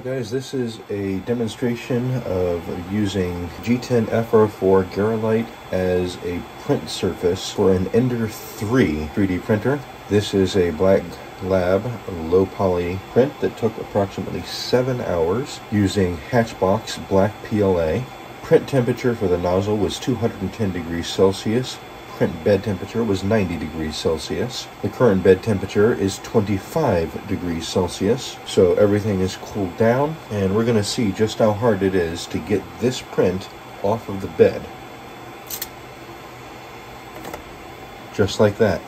this is a demonstration of using G10 FR4 Garolite as a print surface for an Ender 3 3D printer. This is a Black Lab low poly print that took approximately 7 hours using Hatchbox Black PLA. Print temperature for the nozzle was 210 degrees Celsius print bed temperature was 90 degrees Celsius. The current bed temperature is 25 degrees Celsius. So everything is cooled down and we're going to see just how hard it is to get this print off of the bed. Just like that.